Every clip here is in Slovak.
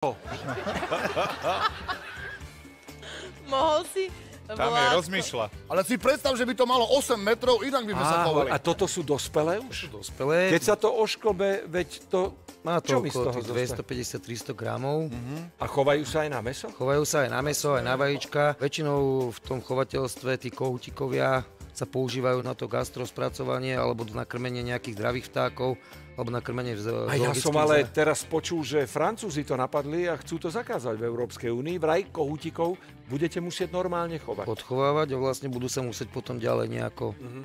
Mohol si... Tam je, rozmýšľa. Ale si predstav, že by to malo 8 metrov, inak by sme sa chovali. a toto sú dospelé už? Dospelé. Keď sa to ošklobe, veď to... Má to Čo okolo toho tých zostane? 250-300 gramov. A chovajú sa aj na meso? Chovajú sa aj na meso, aj na vajíčka. Väčšinou v tom chovateľstve tí kohutikovia sa používajú na to gastrospracovanie alebo na krmenie nejakých zdravých vtákov alebo na krmenie z A ja som ale zá- teraz počul, že Francúzi to napadli a chcú to zakázať v Európskej únii. Vraj kohutikov budete musieť normálne chovať. odchovávať a vlastne budú sa musieť potom ďalej nejako Mhm.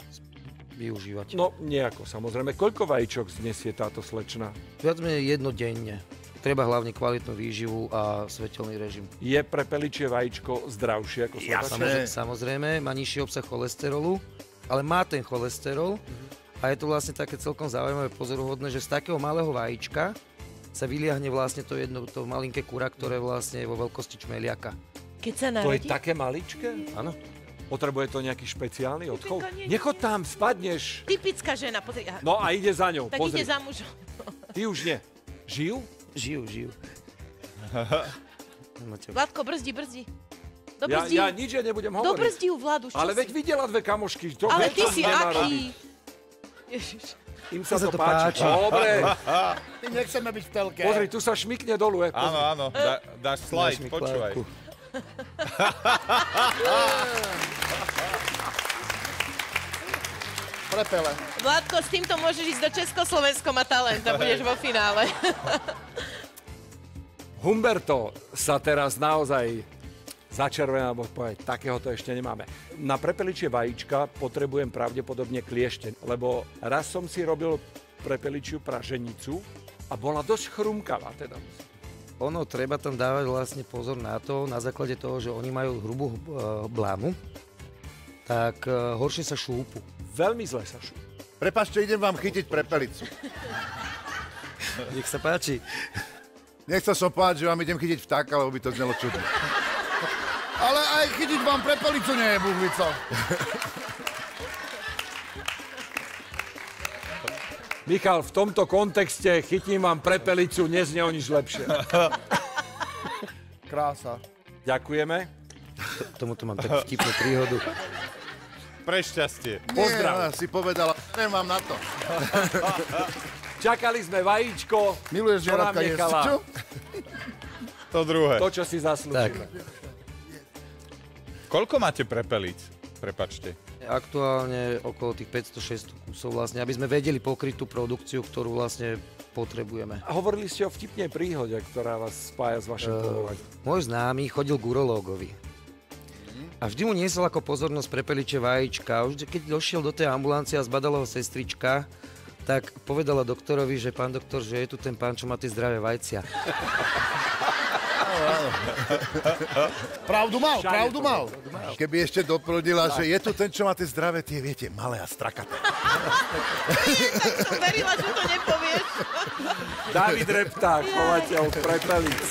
využívať. No, nejako samozrejme. Koľko vajíčok znesie táto slečna? Viac menej jednodenne. Treba hlavne kvalitnú výživu a svetelný režim. Je prepeličie vajíčko zdravšie ako sledačie? Samozrejme, samozrejme, má nižší obsah cholesterolu, ale má ten cholesterol a je to vlastne také celkom zaujímavé, pozoruhodné, že z takého malého vajíčka sa vyliahne vlastne to jedno, to malinké kura, ktoré vlastne je vo veľkosti čmeliaka. Keď sa To je narodí... také maličké? Áno. Potrebuje to nejaký špeciálny odchov? Nechod tam, spadneš. Typická žena, pozri. No a ide za ňou, tak pozri. ide za mužom. Ty už nie. Žijú? Žijú, žijú. Vládko, brzdi, brzdi. Ja, Dobrzdí ja ju. nič ja nebudem hovoriť. Dobrzdí ju, Vladu, Ale si? veď videla dve kamošky. To Ale ty si aký? Ježiš. Im sa, sa to to páči. páči. Dobre. My nechceme byť v telke. Pozri, tu sa šmikne dolu. Je. Áno, áno, dá, dáš Dáš slide, počúvaj. Prepele. Vládko, s týmto môžeš ísť do Československo, má talent a budeš vo finále. Humberto sa teraz naozaj začervená, alebo povedať, takéhoto ešte nemáme. Na prepeličie vajíčka potrebujem pravdepodobne kliešteň, lebo raz som si robil prepeličiu praženicu a bola dosť chrumkavá teda. Ono, treba tam dávať vlastne pozor na to, na základe toho, že oni majú hrubú eh, blámu, tak eh, horšie sa šúpu. Veľmi zle sa šu. Prepačte, idem vám chytiť prepelicu. Nech sa páči. Nechcel som povedať, že vám idem chytiť vtáka, lebo by to znelo čudne. Ale aj chytiť vám prepelicu nie je buhvico. Michal, v tomto kontexte chytím vám prepelicu, neznie o nič lepšie. Krása. Ďakujeme. Tomuto mám takú vtipnú príhodu. Pre šťastie. Pozdrav. Nie, si povedala, nemám na to. Čakali sme vajíčko, Miluješ zvieratka jesť, čo? To druhé. To, čo si zaslúžime. Koľko máte prepelíc? Prepačte. Aktuálne okolo tých 500-600 kusov vlastne, aby sme vedeli pokryť tú produkciu, ktorú vlastne potrebujeme. A hovorili ste o vtipnej príhode, ktorá vás spája s vašim povolaním. Môj známy chodil k urológovi. A vždy mu niesol ako pozornosť prepeliče vajíčka. Už keď došiel do tej ambulancie a zbadala ho sestrička, tak povedala doktorovi, že pán doktor, že je tu ten pán, čo má tie zdravé vajcia. Pravdu mal, pravdu mal. Keby ešte doplnila, že je tu ten, čo má tie zdravé, tie viete, malé a strakaté. Som verila, že to nepovieš. David Repták, chovateľ prepelic.